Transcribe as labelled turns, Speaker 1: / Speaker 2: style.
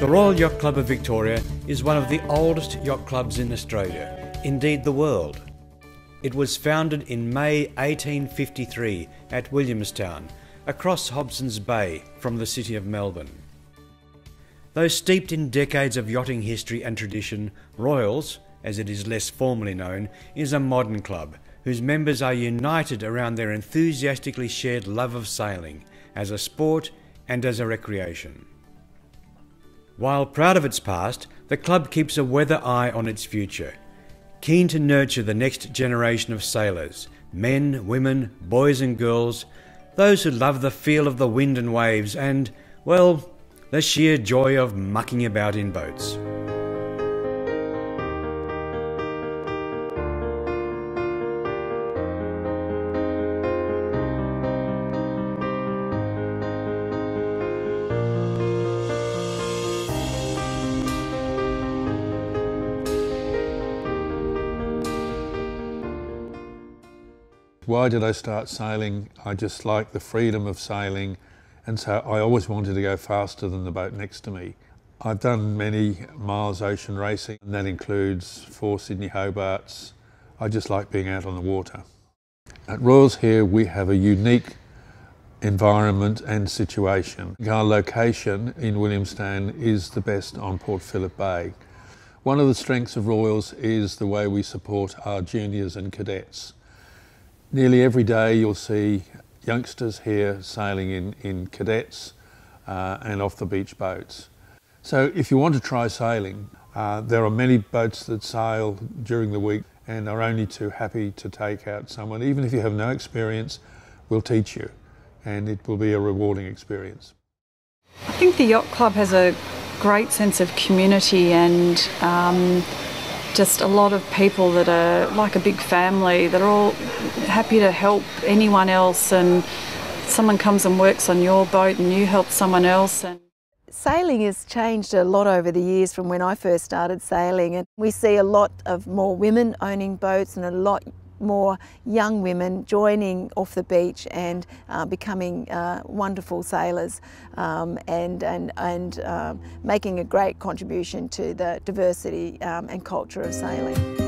Speaker 1: The Royal Yacht Club of Victoria is one of the oldest yacht clubs in Australia, indeed the world. It was founded in May 1853 at Williamstown, across Hobson's Bay from the city of Melbourne. Though steeped in decades of yachting history and tradition, Royals, as it is less formally known, is a modern club whose members are united around their enthusiastically shared love of sailing as a sport and as a recreation. While proud of its past, the club keeps a weather eye on its future, keen to nurture the next generation of sailors men, women, boys, and girls, those who love the feel of the wind and waves and, well, the sheer joy of mucking about in boats.
Speaker 2: Why did I start sailing? I just like the freedom of sailing, and so I always wanted to go faster than the boat next to me. I've done many miles ocean racing, and that includes four Sydney Hobarts. I just like being out on the water. At Royals here, we have a unique environment and situation. Our location in Williamstown is the best on Port Phillip Bay. One of the strengths of Royals is the way we support our juniors and cadets. Nearly every day you'll see youngsters here sailing in, in cadets uh, and off the beach boats. So if you want to try sailing, uh, there are many boats that sail during the week and are only too happy to take out someone. Even if you have no experience, we'll teach you and it will be a rewarding experience.
Speaker 3: I think the Yacht Club has a great sense of community and um, just a lot of people that are like a big family that are all happy to help anyone else and someone comes and works on your boat and you help someone else and
Speaker 4: Sailing has changed a lot over the years from when I first started sailing and we see a lot of more women owning boats and a lot more young women joining off the beach and uh, becoming uh, wonderful sailors um, and, and, and um, making a great contribution to the diversity um, and culture of sailing.